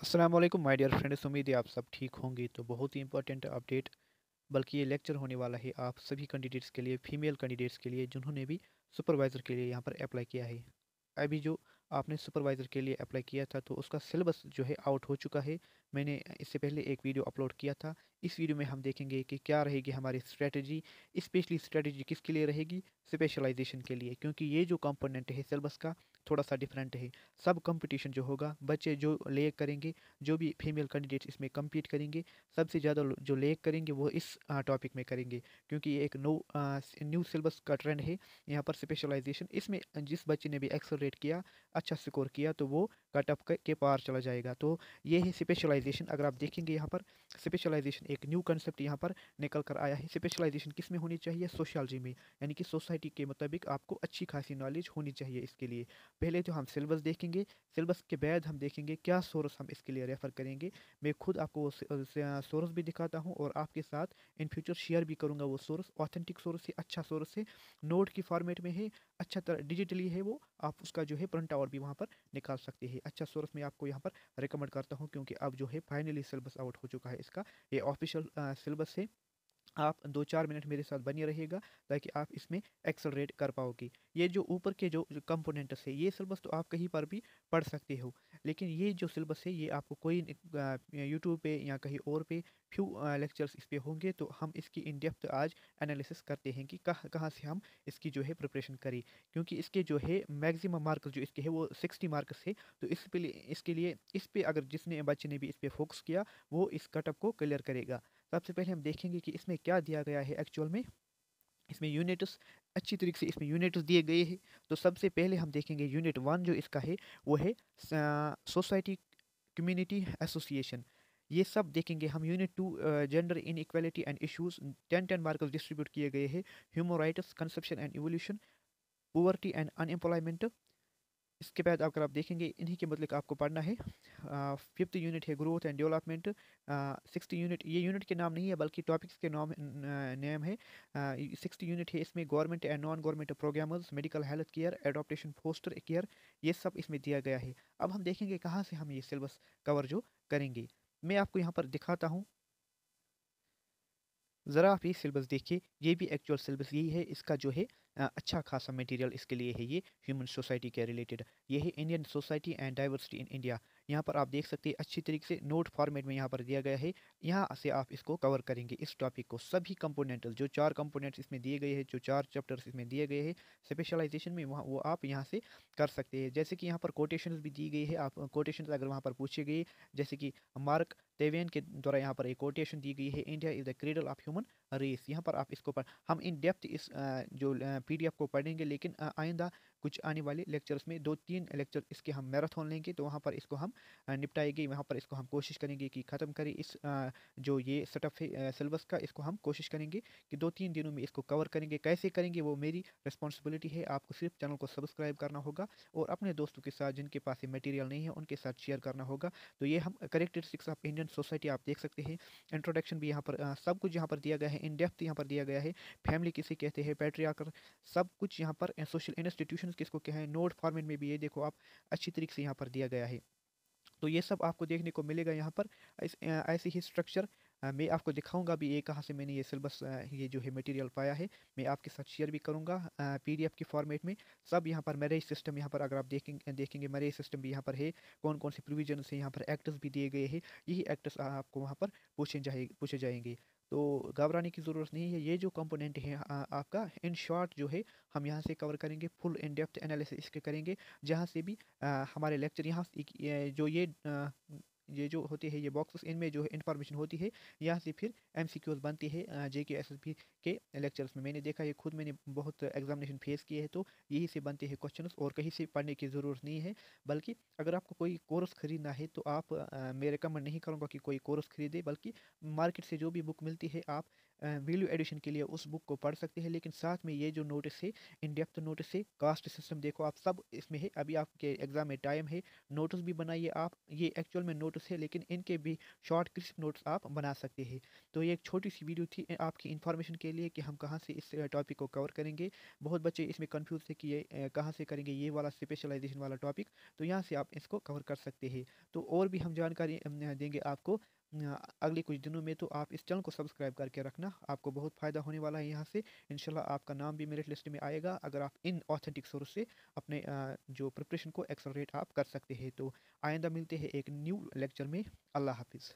अस्सलाम वालेकुम my dear friends उम्मीद है आप सब ठीक होंगे। तो बहुत ही इंपॉर्टेंट अपडेट बल्कि ये लेक्चर होने वाला है आप सभी कैंडिडेट्स के लिए फीमेल कैंडिडेट्स के लिए, जिन्होंने भी सुपरवाइज़र के लिए यहाँ पर अप्लाई किया है। अभी जो आपने सुपरवाइज़र के लिए अप्लाई किया था तो उसका सिलेबस जो है आउट हो चुका है। मैंने इससे पहले एक वीडियो अपलोड किया था। इस वीडियो में हम देखेंगे कि क्या रहेगी हमारी स्ट्रेटजी, स्पेशली स्ट्रेटजी किसके लिए रहेगी? स्पेशलाइजेशन के लिए, क्योंकि ये जो कंपोनेंट है सिलेबस का थोड़ा सा डिफरेंट है। सब कंपटीशन जो होगा, बच्चे जो ले करेंगे, जो भी फीमेल कैंडिडेट्स इसमें कम्पीट करेंगे, सबसे ज़्यादा जो ले करेंगे, वो इस टॉपिक में करेंगे, क्योंकि ये एक नो न्यू सिलेबस का ट्रेंड है। यहाँ पर स्पेशलाइजेशन, इसमें जिस बच्चे ने भी एक्सलरेट किया अच्छा स्कोर किया तो वो कट ऑफ़ के पार चला जाएगा। तो ये है स्पेशलाइजेशन। अगर आप देखेंगे यहाँ पर, स्पेशलाइजेशन एक न्यू कंसेप्ट यहाँ पर निकल कर आया है। स्पेशलाइजेशन किसमें होनी चाहिए? सोशलॉजी में, यानी कि सोसाइटी के मुताबिक आपको अच्छी खासी नॉलेज होनी चाहिए इसके लिए। पहले तो हम सिलेबस देखेंगे, सिलेबस के बाद हम देखेंगे क्या सोर्स हम इसके लिए रेफ़र करेंगे। मैं खुद आपको सोर्स भी दिखाता हूँ और आपके साथ इन फ्यूचर शेयर भी करूँगा वो सोर्स। ऑथेंटिक सोर्स है अच्छा सोर्स है। नोट की फॉर्मेट में है अच्छा तरह, डिजिटली है वो, आप उसका जो है प्रिंट आउट भी वहाँ पर निकाल सकते हैं। अच्छा सोर्स, मैं आपको यहाँ पर रिकमेंड करता हूँ क्योंकि अब जो है फाइनली सिलेबस आउट हो चुका है इसका। ये ऑफिशियल सिलेबस है। आप दो चार मिनट मेरे साथ बने रहेगा ताकि आप इसमें एक्सलरेट कर पाओगे। ये जो ऊपर के जो कंपोनेंट्स है, ये सिलेबस तो आप कहीं पर भी पढ़ सकते हो। लेकिन ये जो सिलेबस है, ये आपको कोई यूट्यूब पे या कहीं और पे फ्यू लेक्चर्स इस पर होंगे तो हम इसकी इन डेप्थ आज एनालिसिस करते हैं कि कहाँ कहाँ से हम इसकी जो है प्रिपरेशन करें। क्योंकि इसके जो है मैक्सिमम मार्क्स जो इसके है, वो सिक्सटी मार्क्स है तो इस पे इसके लिए, इस पर अगर जिसने, बच्चे ने भी इस पर फोकस किया, वो इस कटअप को क्लियर करेगा। सबसे पहले हम देखेंगे कि इसमें क्या दिया गया है एक्चुअल में। इसमें यूनिट्स अच्छी तरीके से इसमें यूनिट्स दिए गए हैं। तो सबसे पहले हम देखेंगे यूनिट वन जो इसका है, वो है सोसाइटी कम्युनिटी एसोसिएशन ये सब देखेंगे हम unit two gender in equality and issues ten ten mark distribute किए गए हैं। Human rights conception and evolution poverty and unemployment इसके बाद अगर आप देखेंगे, इन्हीं के मतलब आपको पढ़ना है। फिफ्थ यूनिट है growth and development sixth unit ये यूनिट के नाम नहीं है, बल्कि टॉपिक्स के नाम नेम है। सिक्सथ यूनिट है, इसमें government and non government programmers medical health care adoption foster care ये सब इसमें दिया गया है। अब हम देखेंगे कहाँ से हम ये सिलेबस कवर जो करेंगे। मैं आपको यहाँ पर दिखाता हूँ। ज़रा आप ये सिलेबस देखिए, ये भी एक्चुअल सिलेबस यही है, इसका जो है अच्छा खासा मटेरियल इसके लिए है ये ह्यूमन सोसाइटी के रिलेटेड ये है Indian society and diversity in India यहाँ पर आप देख सकते हैं, अच्छी तरीके से नोट फॉर्मेट में यहाँ पर दिया गया है। यहाँ से आप इसको कवर करेंगे। इस टॉपिक को सभी कंपोनेंट जो चार कंपोनेंट्स इसमें दिए गए हैं, जो चार चैप्टर्स इसमें दिए गए हैं स्पेशलाइजेशन में वहाँ, वो आप यहाँ से कर सकते हैं। जैसे कि यहाँ पर कोटेशन भी दी गई है। आप कोटेशन अगर वहाँ पर पूछे गए जैसे कि मार्क तेवेन के द्वारा यहाँ पर एक कोटेशन दी गई है India is the cradle of human race यहाँ पर आप इसको पढ़, हम इन डेप्थ इस जो पीडीएफ को पढ़ेंगे, लेकिन आइंदा कुछ आने वाले लेक्चर्स में दो तीन लेक्चर इसके हम मैराथन लेंगे तो वहाँ पर इसको हम निपटाएँगे, वहाँ पर इसको हम कोशिश करेंगे कि ख़त्म करें, इस जो ये सेटअप है सिलेबस का, इसको हम कोशिश करेंगे कि दो तीन दिनों में इसको कवर करेंगे। कैसे करेंगे, वो मेरी रिस्पॉन्सिबिलिटी है, आपको सिर्फ़ चैनल को सब्सक्राइब करना होगा और अपने दोस्तों के साथ, जिनके पास ये मटीरियल नहीं है, उनके साथ शेयर करना होगा। तो ये हम corrected six of Indian society आप देख सकते हैं। इंट्रोडक्शन भी यहाँ पर आ, सब कुछ यहाँ पर दिया गया है। इन डेप्थ यहाँ पर दिया गया है। फैमिली किसे कहते हैं? पैट्रियाकर सब कुछ यहाँ पर सोशल इंस्टीट्यूशन किसको कहें नोट फॉर्मेट में भी ये देखो आप अच्छी तरीके से यहाँ पर दिया गया है। तो ये सब आपको देखने को मिलेगा यहाँ पर। ऐसे ही स्ट्रक्चर मैं आपको दिखाऊँगा भी ये कहाँ से मैंने ये सिलेबस ये जो है मटेरियल पाया है। मैं आपके साथ शेयर भी करूँगा पीडीएफ की फॉर्मेट में। सब यहाँ पर मेरे सिस्टम यहाँ पर अगर आप देखेंगे देखेंगे मेरे सिस्टम भी यहाँ पर है। कौन कौन से प्रोविज़न से यहाँ पर एक्टर्स भी दिए गए हैं। यही एक्टर्स आपको वहाँ पर पूछे जाए पूछे जाएँगे। तो घबराने की ज़रूरत नहीं है। ये जो कंपोनेंट है आपका इन शॉर्ट जो है हम यहाँ से कवर करेंगे। फुल इन डेप्थ एनालिसिस इसके करेंगे। जहाँ से भी आ, हमारे लेक्चर यहाँ जो ये आ, ये जो होते हैं, ये बॉक्सेस इनमें जो है इन्फॉर्मेशन होती है, यहाँ से फिर एम बनती है जे के एस के लेक्चर्स में। मैंने देखा है खुद मैंने बहुत एग्जामिनेशन फेस किए हैं तो यही से बनते हैं क्वेश्चन और कहीं से पढ़ने की ज़रूरत नहीं है। बल्कि अगर आपको कोई कोर्स ख़रीदना है तो आप मैं रिकमेंड नहीं करूँगा कि कोई कोर्स ख़रीदे, बल्कि मार्केट से जो भी बुक मिलती है, आप वैल्यू एडिशन के लिए उस बुक को पढ़ सकते हैं। लेकिन साथ में ये जो नोटिस है इन डेप्थ नोटिस है कास्ट सिस्टम देखो आप सब इसमें है। अभी आपके एग्ज़ाम में टाइम है नोटिस भी बनाइए आप। ये एक्चुअल में नोटिस है, लेकिन इनके भी शॉर्ट क्रिस्प नोट्स आप बना सकते हैं। तो ये एक छोटी सी वीडियो थी आपकी इन्फॉर्मेशन के लिए कि हम कहाँ से इस टॉपिक को कवर करेंगे। बहुत बच्चे इसमें कन्फ्यूज़ थे कि ये कहाँ से करेंगे ये वाला स्पेशलाइजेशन वाला टॉपिक तो यहाँ से आप इसको कवर कर सकते हैं। तो और भी हम जानकारी देंगे आपको। अगले कुछ दिनों में तो आप इस चैनल को सब्सक्राइब करके रखना, आपको बहुत फ़ायदा होने वाला है यहाँ से। इनशाला आपका नाम भी मेरिट लिस्ट में आएगा, अगर आप इन ऑथेंटिक सोर्स से अपने जो प्रिपरेशन को एक्सलरेट आप कर सकते हैं। तो आइंदा मिलते हैं एक न्यू लेक्चर में। अल्लाह हाफिज़।